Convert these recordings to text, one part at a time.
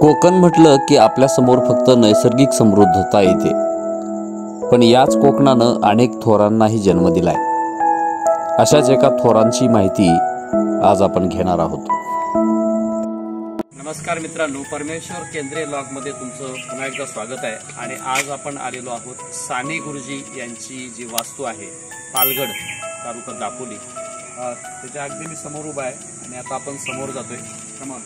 कोकण म्हटलं की आपल्यासमोर फक्त नैसर्गिक समृद्धता येते. पण याच कोकणानं अनेक थोरांनाही जन्म दिलाय. अशाच एका थोरांची माहिती आज आपण घेणार आहोत. नमस्कार मित्रांनो परमेश्वर केंद्रीय लॉगमध्ये तुमचं पुन्हा एकदा स्वागत आहे. आणि आज आपण आलेलो आहोत साने गुरुजी यांची जी वास्तू आहे पालगड तालुका दापोली. त्याच्या अगदी मी समोर उभा आहे आणि आता आपण समोर जातोय. कमान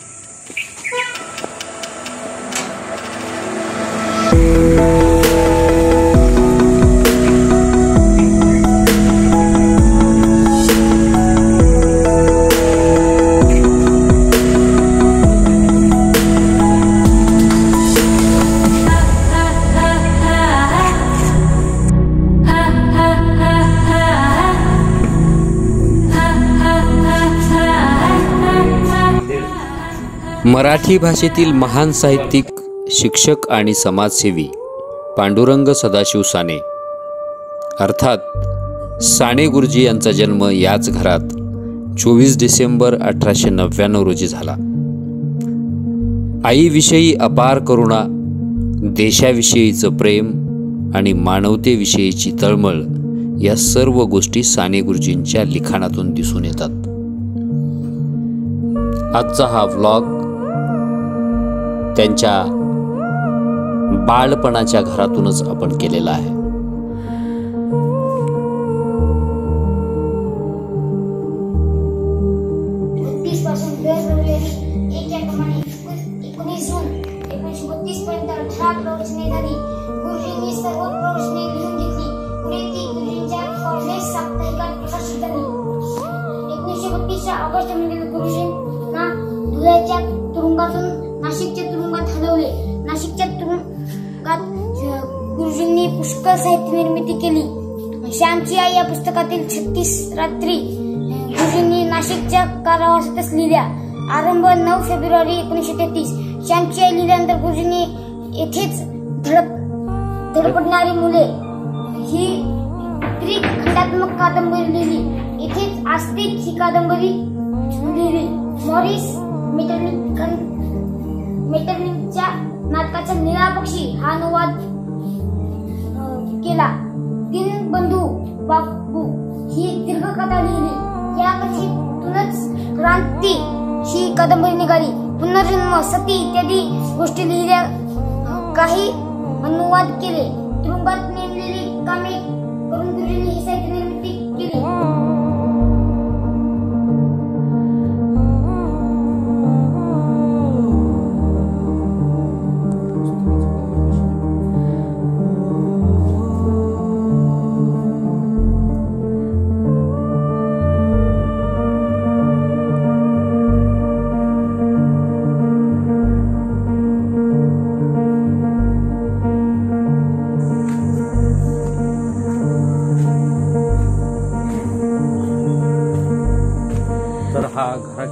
मराठी भाषेतील महान साहित्यिक शिक्षक आणि समाजसेवी पांडुरंग सदाशिव साने. अर्थात साने गुरुजी यांचा जन्म याच घरात चोवीस डिसेंबर अठराशे नव्याण्णव रोजी झाला. आईविषयी अपार करुणा देशाविषयीचं प्रेम आणि मानवतेविषयीची तळमळ या सर्व गोष्टी साने गुरुजींच्या लिखाणातून दिसून येतात. आजचा हा व्लॉग त्यांच्या बाळपणाच्या घरातूनच आपण केलेला आहे. बत्तीस पुष्कळ साहित्य निर्मिती केली. श्यामची आई या पुस्तकातील छत्तीस रात्री गुरुजींनी नाशिकच्या कारावासातच लिहिल्या. आरंभ नऊ फेब्रुवारी एकोणीसशे तेहतीस. श्यामची आई लिहिल्यानंतर गुरुजींनी येथेच धडप धडपडणारी मुले ही त्रिखंडात्मक कादंबरी लिहिली. येथेच आस्तिक ही कादंबरी लिहिली. मॉरिस मेटर्निक मेटर्निकच्या नाटकाचा निळा पक्षी हा अनुवाद केला तीन बंधू बापू ही दीर्घकथा लिहिली. या कथेतूनच क्रांती. ही कादंबरी निघाली. पुनर्जन्म सती इत्यादी गोष्टी लिहिल्या. काही अनुवाद केले. तुरुंगात नेमलेली कामे करून दिलेली ही साहित्य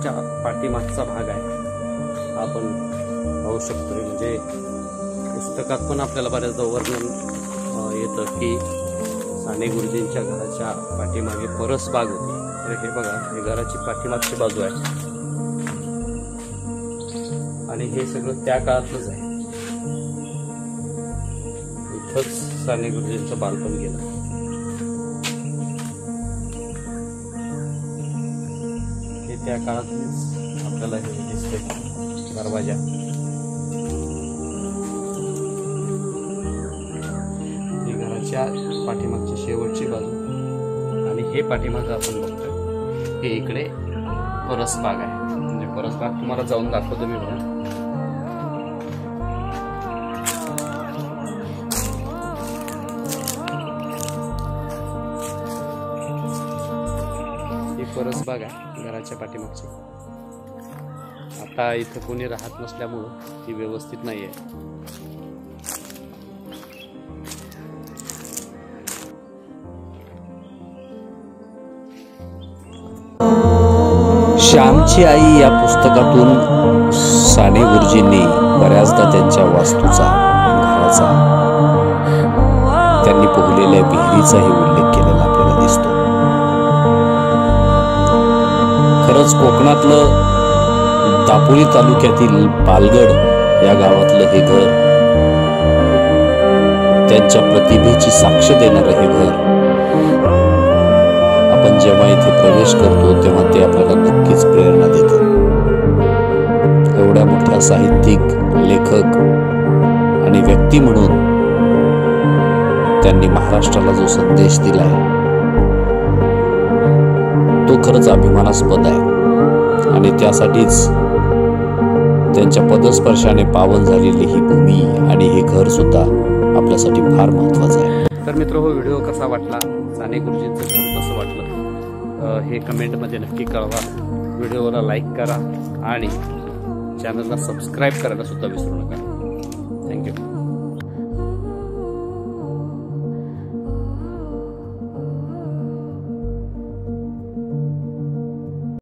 घराच्या पाठीमागचा भाग आहे. आपण पाहू शकतो म्हणजे पुस्तकात पण आपल्याला बऱ्याचदा वर्णन येतं की साने गुरुजींच्या घराच्या पाठीमागे परस बाग होती. तर हे बघा हे घराची पाठीमागची बाजू आहे. आणि हे सगळं त्या काळातलंच आहे. इथंच साने गुरुजींचं बालपण गेलं. त्या काळात आपल्याला हे दिसते दरवाजा. ही घराच्या पाठीमागची शेवटची बाजू. आणि हे पाठीमागं आपण बघतोय. हे इकडे परसबाग आहे. म्हणजे परसबाग तुम्हाला जाऊन दाखवतो मी म्हणून. परस बघा घराच्या पाठीमागची. आता इथं कोणी राहत नसल्यामुळं ती व्यवस्थित नाही आहे श्यामची आई या पुस्तकातून साने गुरुजींनी बऱ्याचदा त्यांच्या वास्तूचा घराचा त्यांनी पोहलेल्या विहिरीचाही उल्लेख केला खरंच कोकणातलं दापोली तालुक्यातील पालगड या गावातलं हे घर त्यांच्या प्रतिभेची साक्ष देणारं हे घर. आपण जेव्हा इथे प्रवेश करतो तेव्हा ते आपल्याला नक्कीच प्रेरणा देत एवढ्या मोठ्या साहित्यिक लेखक आणि व्यक्ती म्हणून त्यांनी महाराष्ट्राला जो संदेश दिला आहे खरंच अभिमानास्पद आहे. आणि त्यासाठीच त्यांच्या पदस्पर्शाने पावन झालेली ही भूमी आणि हे घर सुद्धा आपल्यासाठी फार महत्वाचं आहे. तर मित्र हो व्हिडिओ कसा वाटला? साने गुरुजींचं घर कसं वाटलं? हे कमेंटमध्ये नक्की कळवा. व्हिडिओला लाईक करा आणि चॅनलला सबस्क्राईब करायला सुद्धा विसरू नका. थँक्यू